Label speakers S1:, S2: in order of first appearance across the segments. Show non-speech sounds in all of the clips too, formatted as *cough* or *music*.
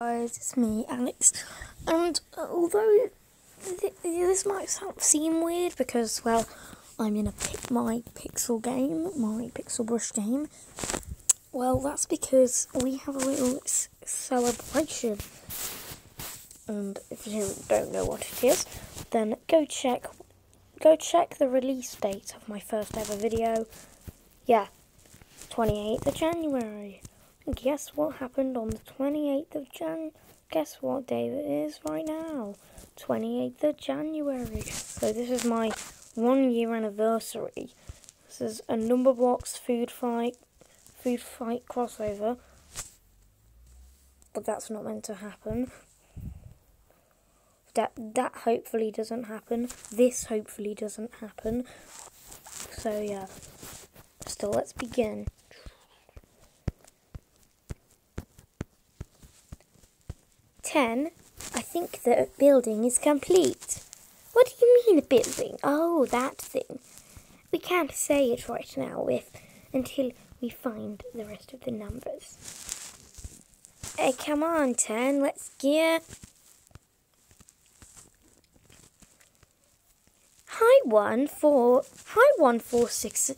S1: guys, it's me, Alex, and although th- this might seem weird because, well, I'm in a pic- my Pixel game, my Pixel Brush game, well, that's because we have a little celebration, and if you don't know what it is, then go check, go check the release date of my first ever video, yeah, 28th of January. Guess what happened on the 28th of Jan? Guess what day it is right now? 28th of January. So this is my one year anniversary. This is a Numberblox food fight food fight crossover. But that's not meant to happen. That that hopefully doesn't happen. This hopefully doesn't happen. So yeah. So let's begin. Ten. I think the building is complete. What do you mean a building? Oh, that thing. We can't say it right now if until we find the rest of the numbers. Hey, come on, ten. Let's get. Hi, one, four. Hi, one, four, six,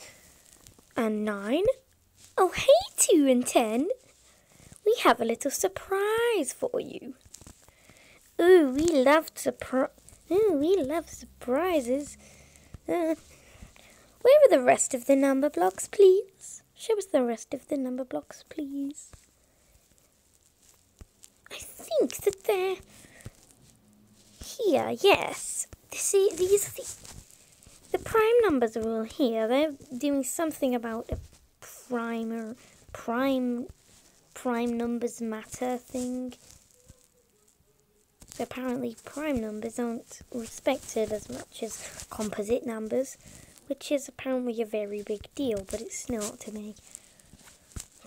S1: and nine. Oh, hey, two and ten. We have a little surprise for you. Ooh, we love surprise. Ooh, we love surprises. Uh, where are the rest of the number blocks, please? Show us the rest of the number blocks, please. I think that they're here. Yes. See, these are the the prime numbers are all here. They're doing something about a prime or prime prime numbers matter thing. So apparently prime numbers aren't respected as much as composite numbers, which is apparently a very big deal, but it's not to me.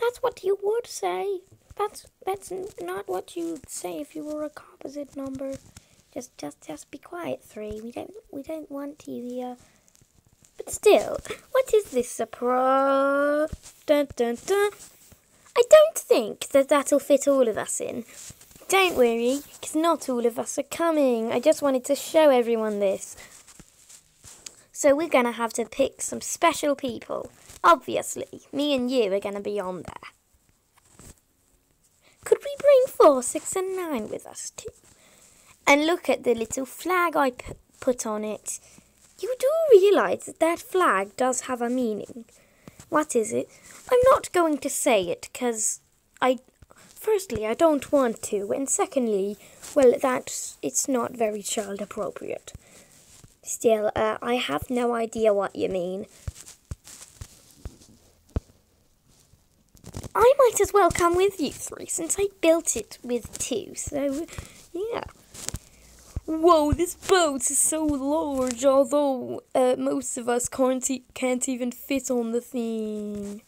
S1: That's what you would say. That's that's not what you would say if you were a composite number. Just just just be quiet, three. We don't we don't want you here. But still, *laughs* what is this a surprise? Dun dun dun. I don't think that that'll fit all of us in. Don't worry, because not all of us are coming. I just wanted to show everyone this. So we're going to have to pick some special people. Obviously, me and you are going to be on there. Could we bring 4, 6 and 9 with us too? And look at the little flag I put on it. You do realise that that flag does have a meaning. What is it? I'm not going to say it because I, firstly, I don't want to, and secondly, well, that's it's not very child appropriate. Still, uh, I have no idea what you mean. I might as well come with you three since I built it with two. So, yeah. Whoa, this boat is so large, although uh, most of us can't, e- can't even fit on the thing.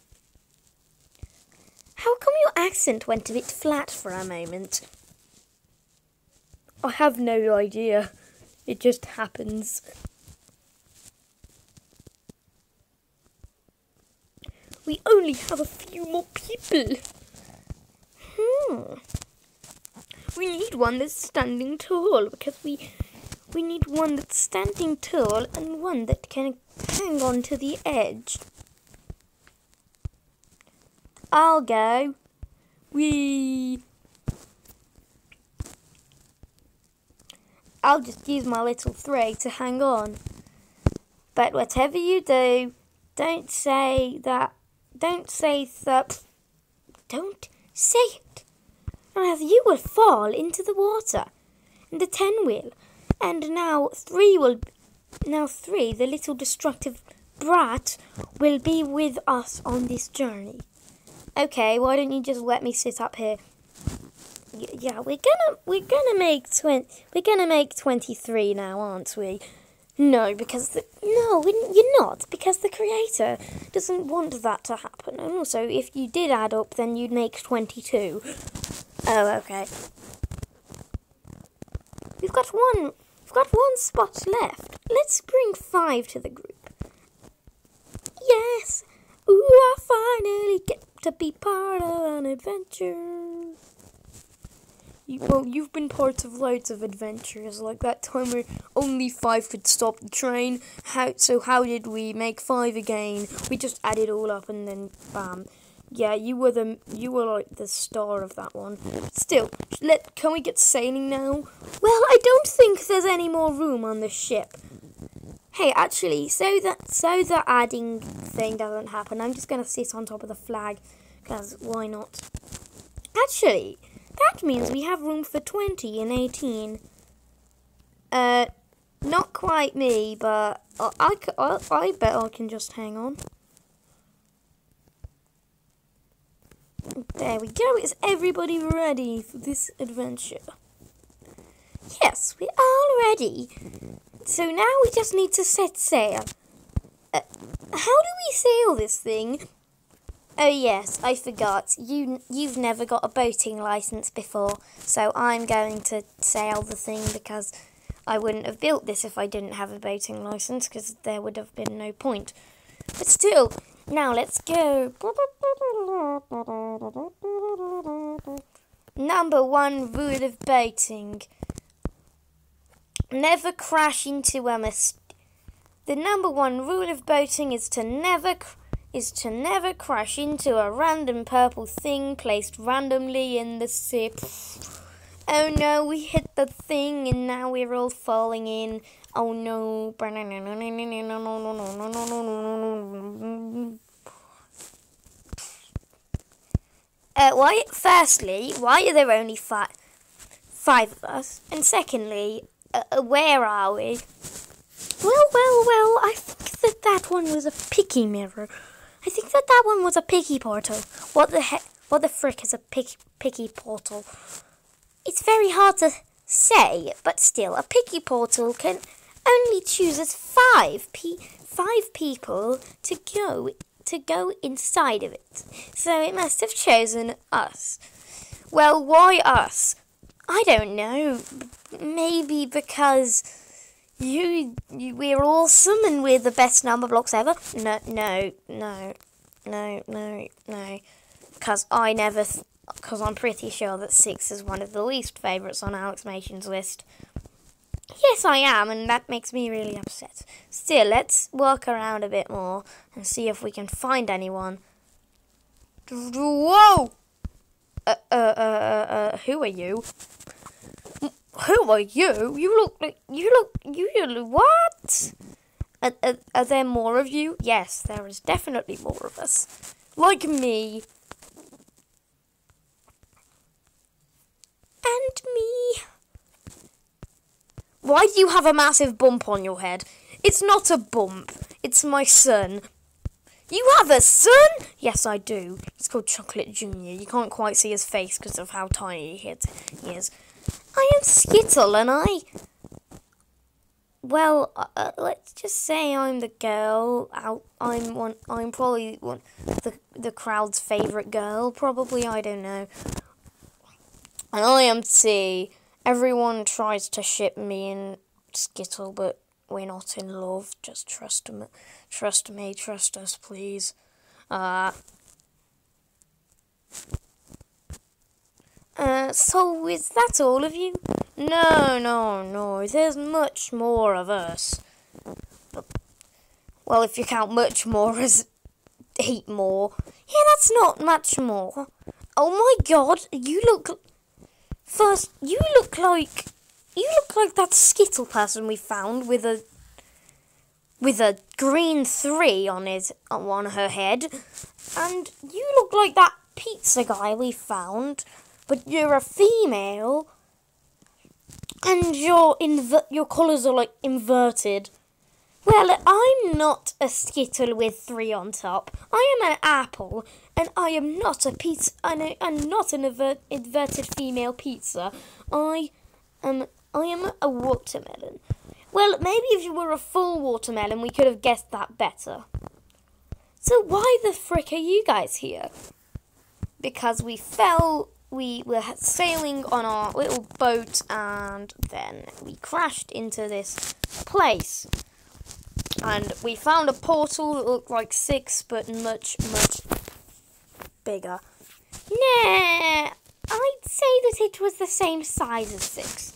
S1: How come your accent went a bit flat for a moment? I have no idea. It just happens. We only have a few more people. Hmm. We need one that's standing tall because we we need one that's standing tall and one that can hang on to the edge. I'll go. We I'll just use my little thread to hang on. But whatever you do, don't say that. Don't say that. Don't say it. as you will fall into the water. And the ten will. And now three will. Now three, the little destructive brat, will be with us on this journey. Okay, why don't you just let me sit up here? Y- yeah, we're gonna we're gonna make twenty we're gonna make twenty three now, aren't we? No, because the, no, you're not because the creator doesn't want that to happen. And also, if you did add up, then you'd make twenty two. Oh, okay. We've got one. We've got one spot left. Let's bring five to the group. Yes. Ooh, I finally get to be part of an adventure. You, well, you've been part of loads of adventures, like that time where only five could stop the train. How? So how did we make five again? We just added all up and then bam. Yeah, you were the you were like the star of that one. Still, let can we get sailing now? Well, I don't think there's any more room on the ship. Hey, actually, so that so the adding thing doesn't happen, I'm just gonna sit on top of the flag, cause why not? Actually, that means we have room for 20 and 18. Uh, not quite me, but I, I, I, I bet I can just hang on. There we go. Is everybody ready for this adventure? Yes, we're all ready. So now we just need to set sail. Uh, how do we sail this thing? Oh yes, I forgot. You you've never got a boating license before, so I'm going to sail the thing because I wouldn't have built this if I didn't have a boating license because there would have been no point. But still, now let's go. Number one rule of boating. Never crash into a mist. The number one rule of boating is to never is to never crash into a random purple thing placed randomly in the ship. Oh no, we hit the thing and now we're all falling in. Oh no. Uh, why? Firstly, why are there only five, five of us? And secondly, uh, where are we? Well, well, well. I think that that one was a picky mirror. I think that that one was a picky portal. What the heck? What the frick is a pick, picky portal? It's very hard to say, but still, a picky portal can only chooses five pe- five people to go to go inside of it. So it must have chosen us. Well, why us? I don't know. Maybe because you, you we're awesome and we're the best number blocks ever. No, no, no, no, no, no. Because I never. Because I'm pretty sure that six is one of the least favourites on Alex Mation's list. Yes, I am, and that makes me really upset. Still, let's work around a bit more and see if we can find anyone. Whoa! Uh, uh, uh, uh, uh who are you? Who are you? You look like you look you look what? Are, are, are there more of you? Yes, there is definitely more of us. Like me. And me. Why do you have a massive bump on your head? It's not a bump. It's my son. You have a son? Yes, I do. He's called Chocolate Junior. You can't quite see his face because of how tiny he is. I am Skittle, and I. Well, uh, uh, let's just say I'm the girl. I'm one. I'm probably one the the crowd's favorite girl. Probably, I don't know. And I am T. Everyone tries to ship me and Skittle, but we're not in love. Just trust me, trust me, trust us, please. Uh, uh, so is that all of you? No, no, no. There's much more of us. Well, if you count much more as eight more. Yeah, that's not much more. Oh my god, you look First, you look like you look like that skittle person we found with a with a green three on his on her head, and you look like that pizza guy we found, but you're a female, and your inver- your colours are like inverted. Well, I'm not a skittle with three on top. I am an apple, and I am not a pizza. I am not an inverted female pizza. I am. I am a watermelon. Well, maybe if you were a full watermelon, we could have guessed that better. So why the frick are you guys here? Because we fell. We were sailing on our little boat, and then we crashed into this place and we found a portal that looked like six, but much, much bigger. Nah, I'd say that it was the same size as six.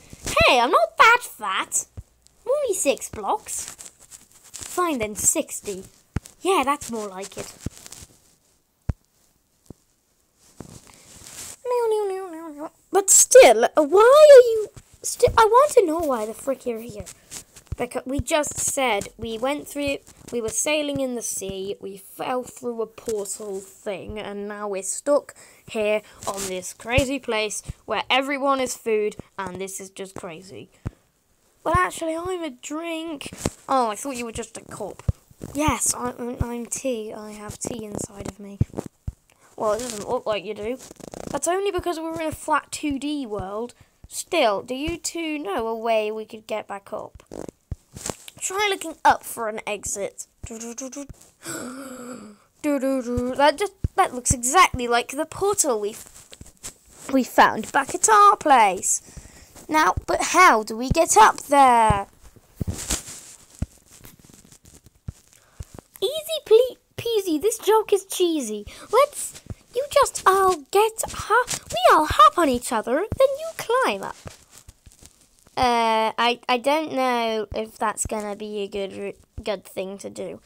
S1: Hey, I'm not that fat. I'm only six blocks. Fine then, 60. Yeah, that's more like it. But still, why are you... Still, I want to know why the frick you're here. Because we just said we went through, we were sailing in the sea, we fell through a portal thing, and now we're stuck here on this crazy place where everyone is food, and this is just crazy. Well, actually, I'm a drink. Oh, I thought you were just a cup. Yes, I'm, I'm tea. I have tea inside of me. Well, it doesn't look like you do. That's only because we're in a flat 2D world. Still, do you two know a way we could get back up? Try looking up for an exit. that just that looks exactly like the portal we we found back at our place. Now, but how do we get up there? Easy peasy, this joke is cheesy. Let's, you just all get, hop, we all hop on each other, then you climb up. Uh, I, I don't know if that's gonna be a good, good thing to do.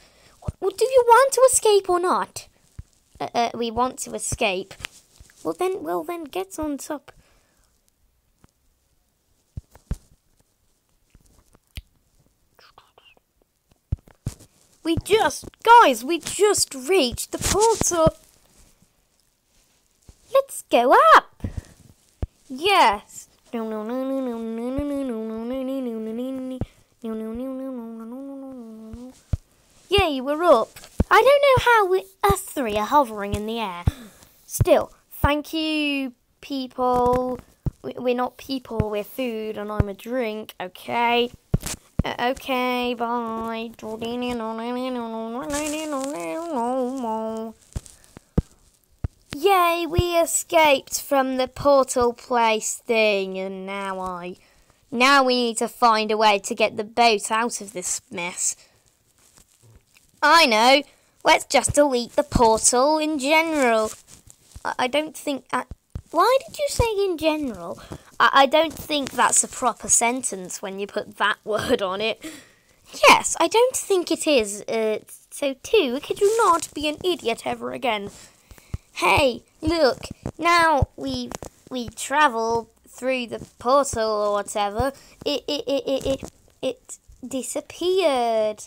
S1: Well, do you want to escape or not? Uh, uh, we want to escape. Well then, well then, get on top. We just, guys, we just reached the portal. Let's go up. Yes. Yay, we're up. I don't know how we, us three are hovering in the air. Still, thank you, people. We're not people, we're food, and I'm a drink, okay? Uh, okay, bye. Yay, we escaped from the portal place thing, and now I... Now we need to find a way to get the boat out of this mess. I know. Let's just delete the portal in general. I, I don't think... I, why did you say in general? I, I don't think that's a proper sentence when you put that *laughs* word on it. Yes, I don't think it is. Uh, so, too, could you not be an idiot ever again? Hey, look, now we we travel through the portal or whatever, it it it it it, it disappeared.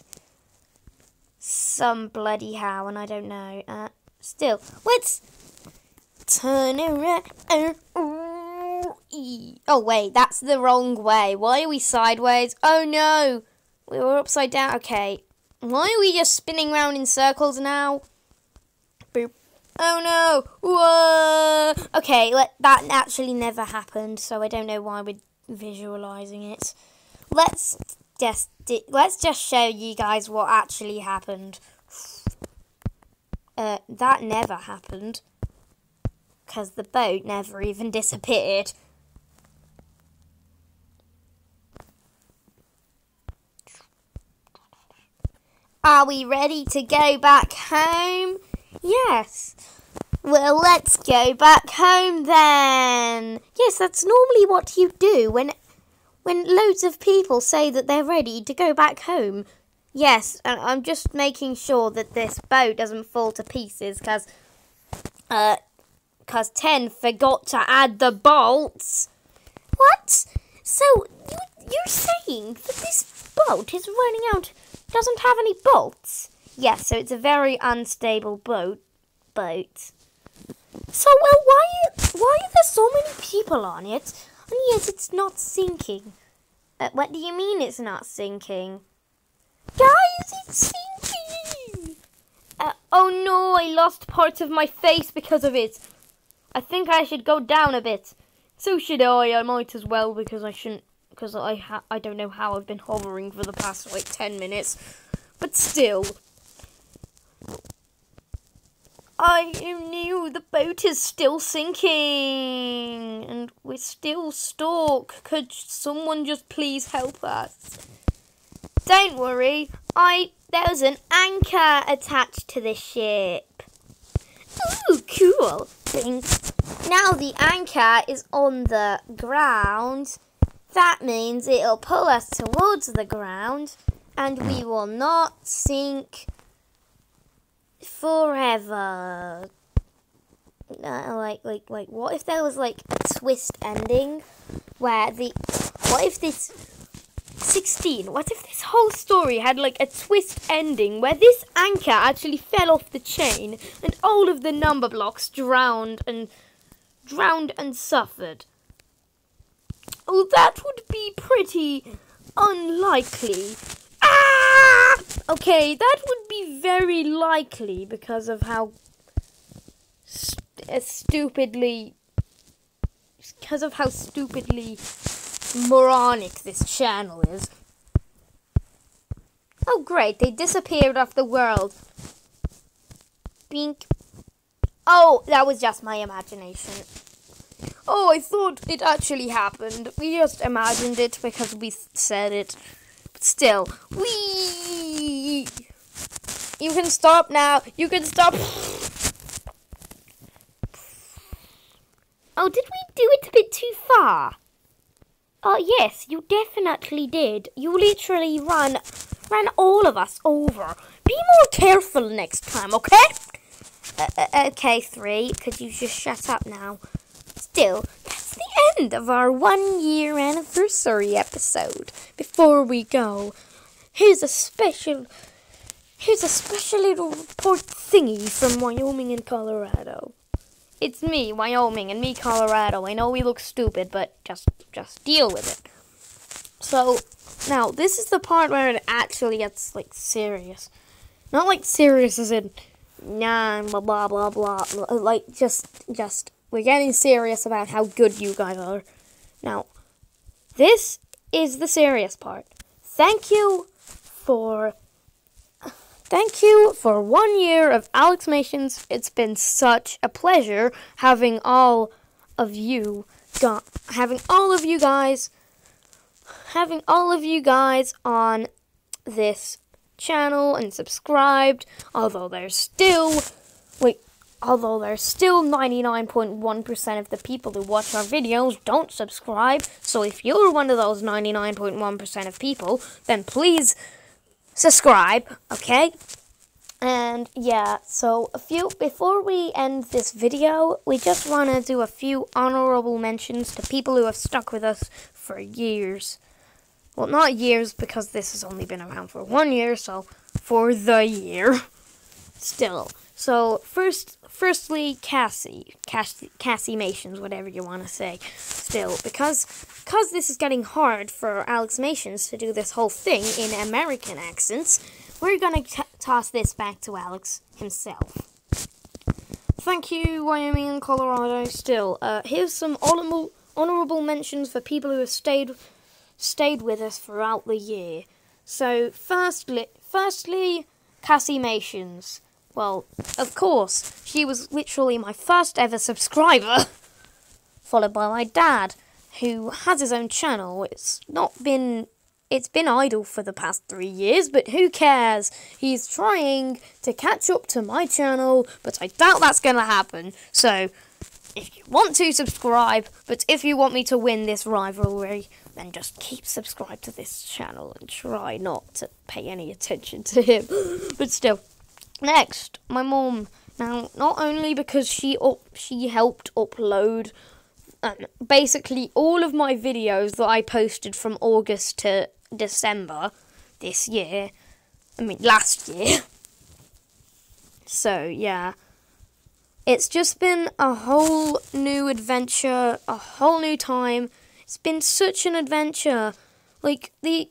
S1: Some bloody how, and I don't know. Uh, still, let's turn around. Oh, wait, that's the wrong way. Why are we sideways? Oh, no. We were upside down. Okay. Why are we just spinning around in circles now? Oh, no. Whoa. Okay, let, that actually never happened, so I don't know why we're visualizing it. Let's just, let's just show you guys what actually happened. Uh, that never happened because the boat never even disappeared. Are we ready to go back home? Yes. Well, let's go back home then. Yes, that's normally what you do when when loads of people say that they're ready to go back home. Yes, I'm just making sure that this boat doesn't fall to pieces because uh, because 10 forgot to add the bolts. What? So, you, you're saying that this boat is running out, doesn't have any bolts? Yes, so it's a very unstable boat. Boat. So, well, why, why are there so many people on it? And yet it's not sinking. Uh, what do you mean it's not sinking? Guys, it's sinking! Uh, oh no, I lost parts of my face because of it. I think I should go down a bit. So should I. I might as well because I shouldn't. Because I I don't know how I've been hovering for the past like ten minutes. But still. I knew the boat is still sinking and we're still stuck. Could someone just please help us? Don't worry, I there's an anchor attached to the ship. Ooh, cool. Thanks. Now the anchor is on the ground. That means it'll pull us towards the ground and we will not sink forever. Like, like, like, what if there was like a twist ending where the, what if this 16, what if this whole story had like a twist ending where this anchor actually fell off the chain and all of the number blocks drowned and drowned and suffered? Oh, that would be pretty unlikely. Ah! Okay, that would be very likely because of how st- uh, stupidly because of how stupidly moronic this channel is. Oh great, they disappeared off the world. Bink. Oh, that was just my imagination. Oh, I thought it actually happened. We just imagined it because we said it. Still, we. You can stop now. You can stop. Oh, did we do it a bit too far? Oh, yes, you definitely did. You literally ran, ran all of us over. Be more careful next time, okay? Uh, uh, okay, three. Could you just shut up now? Still, end of our one year anniversary episode. Before we go, here's a special, here's a special little report thingy from Wyoming and Colorado. It's me, Wyoming, and me, Colorado. I know we look stupid, but just just deal with it. So now this is the part where it actually gets like serious. Not like serious as in nah blah blah blah blah like just just we're getting serious about how good you guys are. Now this is the serious part. Thank you for Thank you for one year of Alex Alexmations. It's been such a pleasure having all of you, go- having all of you guys, having all of you guys on this channel and subscribed. Although there's still, wait, although there's still 99.1% of the people who watch our videos don't subscribe. So if you're one of those 99.1% of people, then please subscribe, okay? And yeah, so a few before we end this video, we just want to do a few honorable mentions to people who have stuck with us for years. Well, not years because this has only been around for one year, so for the year. *laughs* Still. So, first firstly, Cassie, Cassie, Cassie Mations, whatever you want to say. Still, because because this is getting hard for Alex Mations to do this whole thing in American accents, we're gonna toss this back to Alex himself. Thank you, Wyoming and Colorado. Still, uh, here's some honorable honorable mentions for people who have stayed stayed with us throughout the year. So, firstly, firstly, Cassie Mations. Well, of course, she was literally my first ever subscriber, *laughs* followed by my dad, who has his own channel. It's not been it's been idle for the past three years, but who cares? He's trying to catch up to my channel, but I doubt that's gonna happen. So if you want to subscribe, but if you want me to win this rivalry, then just keep subscribed to this channel and try not to pay any attention to him. *laughs* but still, Next, my mom. Now, not only because she up, she helped upload um, basically all of my videos that I posted from August to December this year. I mean, last year. *laughs* So, yeah. It's just been a whole new adventure, a whole new time. It's been such an adventure. Like, the,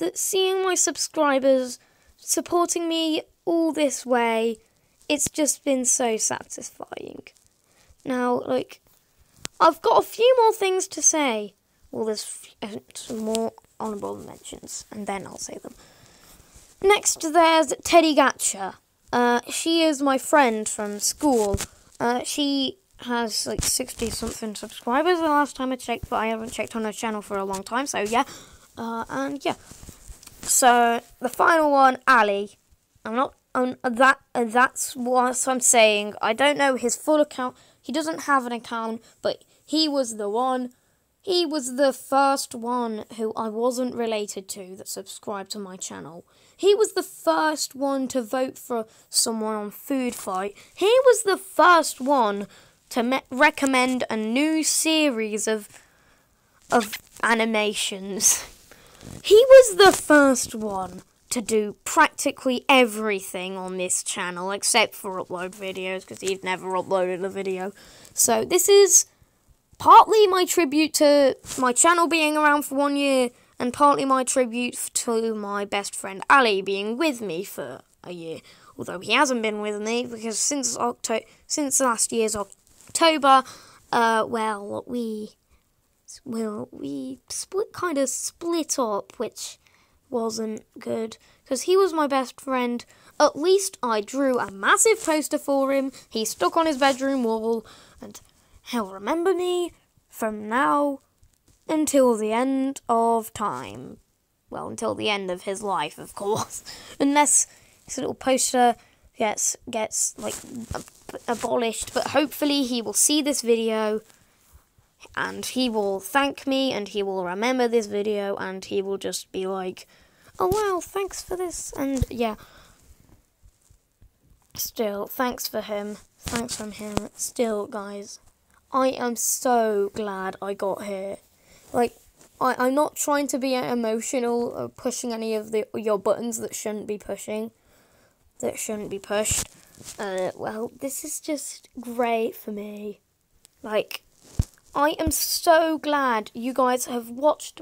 S1: the seeing my subscribers supporting me all this way, it's just been so satisfying. Now, like, I've got a few more things to say. Well, there's some more honourable mentions, and then I'll say them. Next, there's Teddy Gatcher. Uh, she is my friend from school. Uh, she has like 60 something subscribers the last time I checked, but I haven't checked on her channel for a long time, so yeah. Uh, and yeah. So, the final one, Ali. I'm not on that. That's what I'm saying. I don't know his full account. He doesn't have an account, but he was the one. He was the first one who I wasn't related to that subscribed to my channel. He was the first one to vote for someone on Food Fight. He was the first one to me- recommend a new series of of animations. He was the first one to do practically everything on this channel except for upload videos because he'd never uploaded a video. So this is partly my tribute to my channel being around for one year and partly my tribute to my best friend Ali being with me for a year. Although he hasn't been with me because since Octo- since last year's October, uh, well, we well we split kind of split up, which wasn't good because he was my best friend. At least I drew a massive poster for him. He stuck on his bedroom wall, and he'll remember me from now until the end of time. Well, until the end of his life, of course. *laughs* Unless his little poster gets gets like ab- abolished, but hopefully he will see this video and he will thank me and he will remember this video and he will just be like, "Oh wow, thanks for this." And yeah. Still, thanks for him. Thanks from him. Still, guys, I am so glad I got here. Like, I, I'm not trying to be emotional or pushing any of the your buttons that shouldn't be pushing, that shouldn't be pushed. Uh, well, this is just great for me. Like, I am so glad you guys have watched,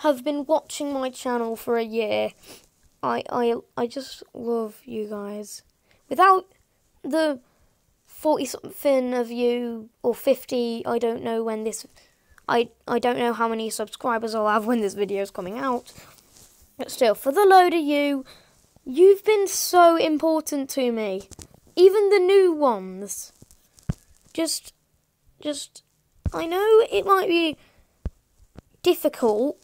S1: have been watching my channel for a year. I I I just love you guys. Without the 40 something of you or 50 i don't know when this i i don't know how many subscribers i'll have when this video is coming out but still for the load of you you've been so important to me even the new ones just just i know it might be difficult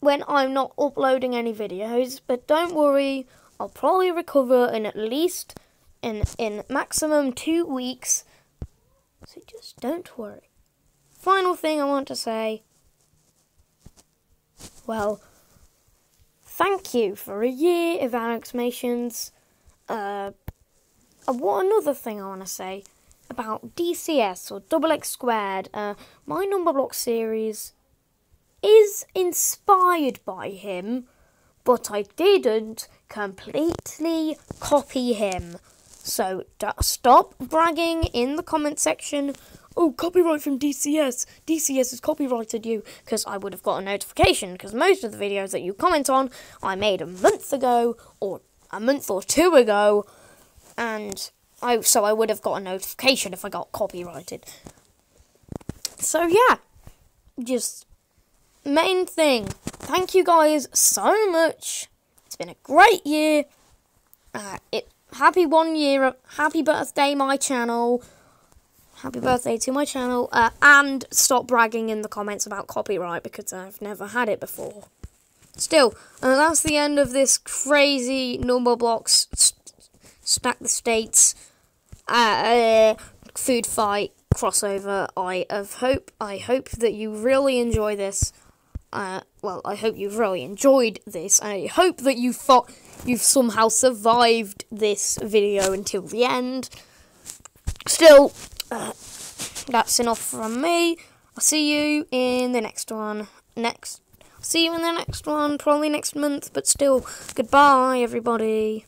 S1: when i'm not uploading any videos but don't worry i'll probably recover in at least in in maximum two weeks. So just don't worry. Final thing I want to say. Well, thank you for a year of animations. Uh, what another thing I want to say about DCS or Double X Squared. Uh, my number block series is inspired by him, but I didn't completely copy him. So stop bragging in the comment section. Oh, copyright from DCS. DCS has copyrighted you because I would have got a notification because most of the videos that you comment on I made a month ago or a month or two ago, and I so I would have got a notification if I got copyrighted. So yeah, just main thing. Thank you guys so much. It's been a great year. Uh, it happy one year, happy birthday, my channel. Happy birthday to my channel. Uh, and stop bragging in the comments about copyright because I've never had it before. Still, uh, that's the end of this crazy number blocks st- stack the states uh, food fight crossover. I have hope I hope that you really enjoy this. Uh, well, I hope you've really enjoyed this. I hope that you thought you've somehow survived this video until the end. Still, uh, that's enough from me. I'll see you in the next one. Next, see you in the next one, probably next month. But still, goodbye, everybody.